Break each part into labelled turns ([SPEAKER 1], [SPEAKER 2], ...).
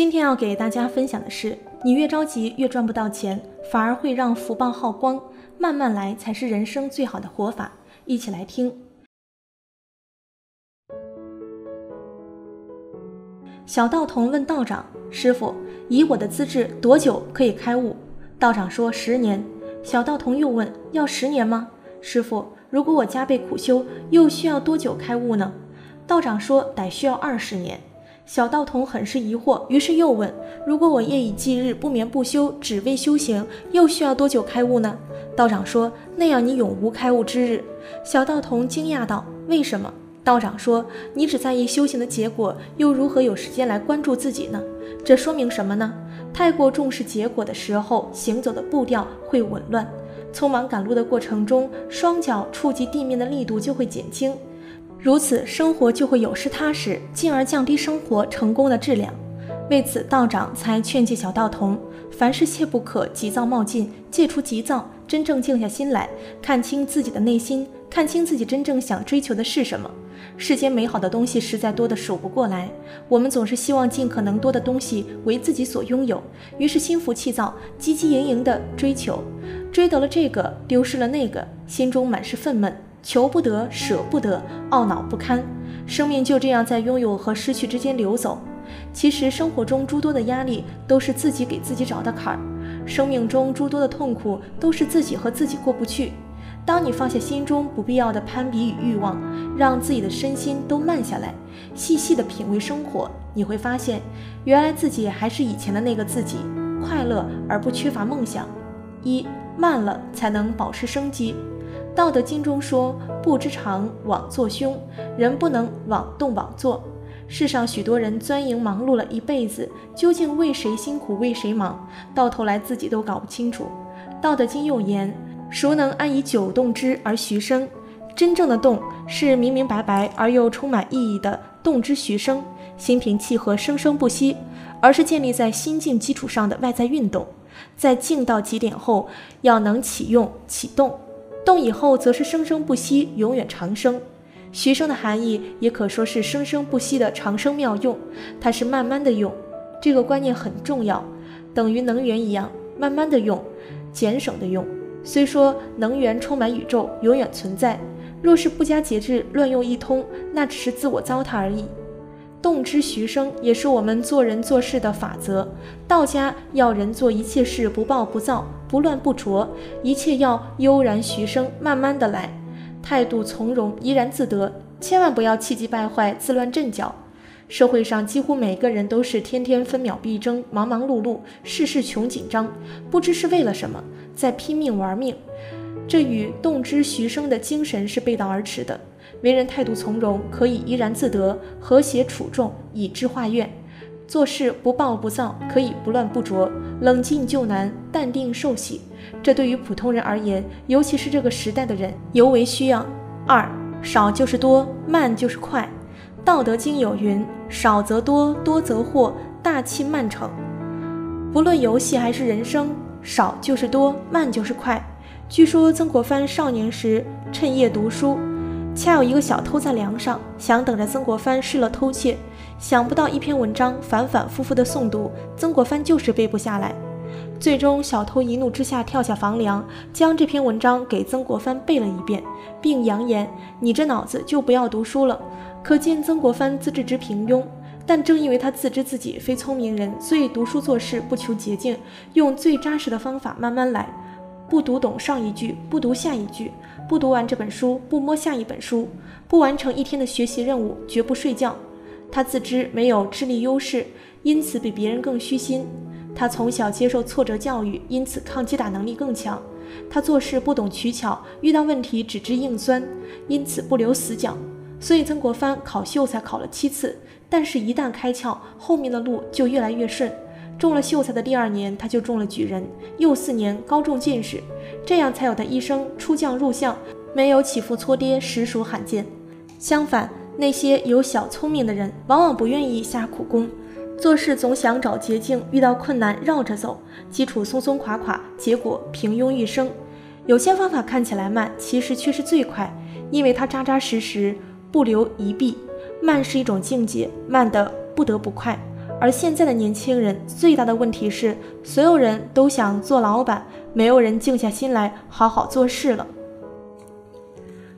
[SPEAKER 1] 今天要给大家分享的是，你越着急越赚不到钱，反而会让福报耗光。慢慢来才是人生最好的活法。一起来听。小道童问道长：“师傅，以我的资质，多久可以开悟？”道长说：“十年。”小道童又问：“要十年吗？”师傅，如果我加倍苦修，又需要多久开悟呢？道长说：“得需要二十年。”小道童很是疑惑，于是又问：“如果我夜以继日、不眠不休，只为修行，又需要多久开悟呢？”道长说：“那样你永无开悟之日。”小道童惊讶道：“为什么？”道长说：“你只在意修行的结果，又如何有时间来关注自己呢？这说明什么呢？太过重视结果的时候，行走的步调会紊乱。匆忙赶路的过程中，双脚触及地面的力度就会减轻，如此生活就会有失踏实，进而降低生活成功的质量。为此，道长才劝诫小道童：凡事切不可急躁冒进，戒除急躁，真正静下心来看清自己的内心，看清自己真正想追求的是什么。世间美好的东西实在多得数不过来，我们总是希望尽可能多的东西为自己所拥有，于是心浮气躁，积极营营地追求，追得了这个，丢失了那个，心中满是愤懑，求不得，舍不得，懊恼不堪，生命就这样在拥有和失去之间流走。其实生活中诸多的压力都是自己给自己找的坎儿，生命中诸多的痛苦都是自己和自己过不去。当你放下心中不必要的攀比与欲望，让自己的身心都慢下来，细细的品味生活，你会发现，原来自己还是以前的那个自己，快乐而不缺乏梦想。一慢了才能保持生机。道德经中说：“不知常，枉作凶。”人不能枉动枉做。世上许多人钻营忙碌了一辈子，究竟为谁辛苦为谁忙？到头来自己都搞不清楚。道德经又言。孰能安以久动之而徐生？真正的动是明明白白而又充满意义的动之徐生，心平气和，生生不息，而是建立在心境基础上的外在运动。在静到极点后，要能启用启动，动以后则是生生不息，永远长生。徐生的含义也可说是生生不息的长生妙用，它是慢慢的用，这个观念很重要，等于能源一样，慢慢的用，减省的用。虽说能源充满宇宙，永远存在，若是不加节制乱用一通，那只是自我糟蹋而已。动之徐生也是我们做人做事的法则。道家要人做一切事不暴不躁，不乱不浊，一切要悠然徐生，慢慢的来，态度从容，怡然自得，千万不要气急败坏，自乱阵脚。社会上几乎每个人都是天天分秒必争，忙忙碌碌，事事穷紧张，不知是为了什么，在拼命玩命。这与动之徐生的精神是背道而驰的。为人态度从容，可以怡然自得，和谐处众，以智化怨；做事不暴不躁，可以不乱不浊，冷静就难，淡定受喜。这对于普通人而言，尤其是这个时代的人，尤为需要。二少就是多，慢就是快。道德经有云：“少则多，多则惑，大器慢成。”不论游戏还是人生，少就是多，慢就是快。据说曾国藩少年时趁夜读书，恰有一个小偷在梁上，想等着曾国藩试了偷窃。想不到一篇文章反反复复的诵读，曾国藩就是背不下来。最终，小偷一怒之下跳下房梁，将这篇文章给曾国藩背了一遍，并扬言：“你这脑子就不要读书了。”可见曾国藩资质之平庸，但正因为他自知自己非聪明人，所以读书做事不求捷径，用最扎实的方法慢慢来。不读懂上一句，不读下一句，不读完这本书，不摸下一本书，不完成一天的学习任务，绝不睡觉。他自知没有智力优势，因此比别人更虚心。他从小接受挫折教育，因此抗击打能力更强。他做事不懂取巧，遇到问题只知硬钻，因此不留死角。所以曾国藩考秀才考了七次，但是，一旦开窍，后面的路就越来越顺。中了秀才的第二年，他就中了举人，又四年高中进士，这样才有他一生出将入相，没有起伏错跌，实属罕见。相反，那些有小聪明的人，往往不愿意下苦功，做事总想找捷径，遇到困难绕着走，基础松松垮垮，结果平庸一生。有些方法看起来慢，其实却是最快，因为它扎扎实实。不留一弊，慢是一种境界，慢的不得不快，而现在的年轻人最大的问题是，所有人都想做老板，没有人静下心来好好做事了。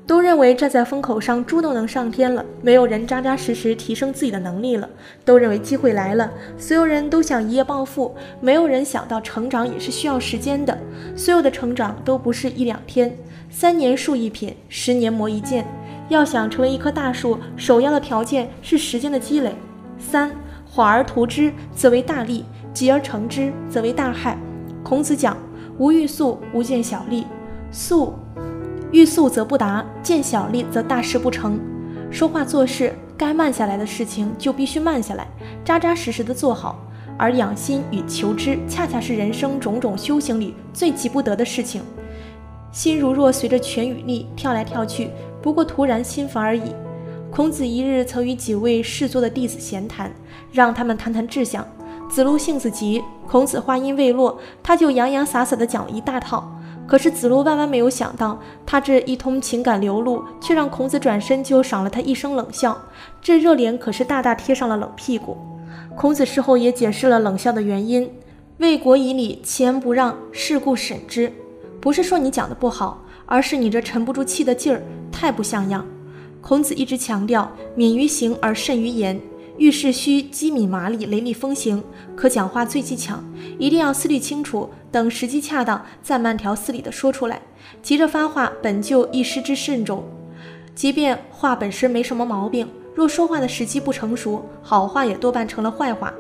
[SPEAKER 1] 都认为站在风口上猪都能上天了，没有人扎扎实实提升自己的能力了。都认为机会来了，所有人都想一夜暴富，没有人想到成长也是需要时间的。所有的成长都不是一两天，三年树一品，十年磨一剑。要想成为一棵大树，首要的条件是时间的积累。三缓而图之，则为大利；急而成之，则为大害。孔子讲：无欲速，无见小利。速。欲速则不达，见小利则大事不成。说话做事，该慢下来的事情就必须慢下来，扎扎实实的做好。而养心与求知，恰恰是人生种种修行里最急不得的事情。心如若随着权与力跳来跳去，不过徒然心烦而已。孔子一日曾与几位侍坐的弟子闲谈，让他们谈谈志向。子路性子急，孔子话音未落，他就洋洋洒洒地讲了一大套。可是子路万万没有想到，他这一通情感流露，却让孔子转身就赏了他一声冷笑。这热脸可是大大贴上了冷屁股。孔子事后也解释了冷笑的原因：为国以礼，其言不让，是故审之。不是说你讲的不好，而是你这沉不住气的劲儿太不像样。孔子一直强调敏于行而慎于言。遇事需机敏麻利、雷厉风行，可讲话最技巧，一定要思虑清楚，等时机恰当再慢条斯理地说出来。急着发话本就一失之慎重，即便话本身没什么毛病，若说话的时机不成熟，好话也多半成了坏话。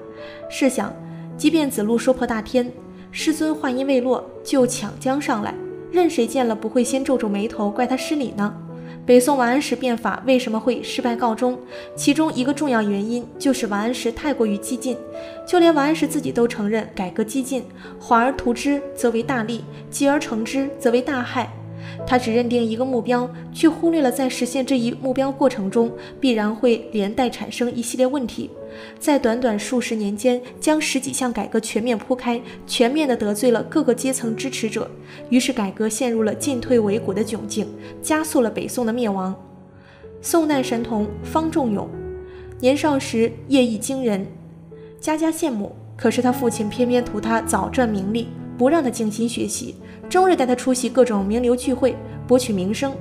[SPEAKER 1] 试想，即便子路说破大天，师尊话音未落就抢将上来，任谁见了不会先皱皱眉头，怪他失礼呢？北宋王安石变法为什么会失败告终？其中一个重要原因就是王安石太过于激进，就连王安石自己都承认，改革激进，缓而图之则为大利，急而成之则为大害。他只认定一个目标，却忽略了在实现这一目标过程中必然会连带产生一系列问题。在短短数十年间，将十几项改革全面铺开，全面的得罪了各个阶层支持者，于是改革陷入了进退维谷的窘境，加速了北宋的灭亡。宋代神童方仲永，年少时业艺惊人，家家羡慕，可是他父亲偏偏图他早赚名利，不让他静心学习。终日带他出席各种名流聚会，博取名声。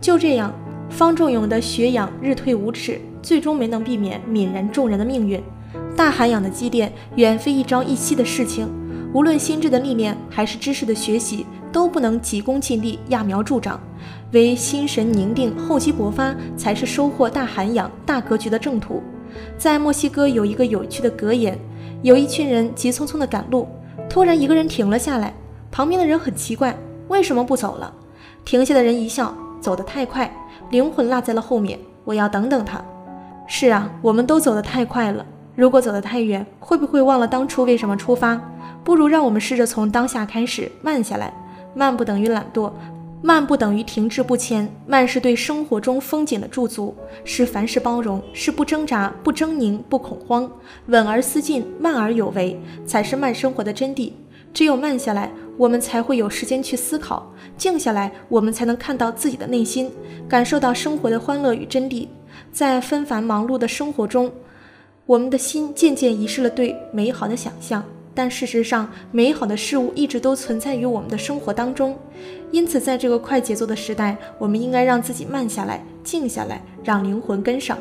[SPEAKER 1] 就这样，方仲永的学养日退五尺，最终没能避免泯然众人的命运。大涵养的积淀远非一朝一夕的事情，无论心智的历练还是知识的学习，都不能急功近利、揠苗助长。唯心神宁定、厚积薄发，才是收获大涵养、大格局的正途。在墨西哥有一个有趣的格言：有一群人急匆匆地赶路，突然一个人停了下来。旁边的人很奇怪，为什么不走了？停下的人一笑，走得太快，灵魂落在了后面，我要等等他。是啊，我们都走得太快了。如果走得太远，会不会忘了当初为什么出发？不如让我们试着从当下开始慢下来。慢不等于懒惰，慢不等于停滞不前，慢是对生活中风景的驻足，是凡事包容，是不挣扎、不狰狞、不恐慌，稳而思进，慢而有为，才是慢生活的真谛。只有慢下来。我们才会有时间去思考，静下来，我们才能看到自己的内心，感受到生活的欢乐与真谛。在纷繁忙碌的生活中，我们的心渐渐遗失了对美好的想象。但事实上，美好的事物一直都存在于我们的生活当中。因此，在这个快节奏的时代，我们应该让自己慢下来，静下来，让灵魂跟上。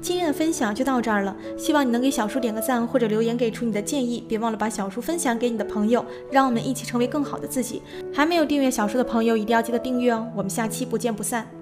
[SPEAKER 1] 今天的分享就到这儿了，希望你能给小叔点个赞或者留言给出你的建议，别忘了把小叔分享给你的朋友，让我们一起成为更好的自己。还没有订阅小叔的朋友，一定要记得订阅哦。我们下期不见不散。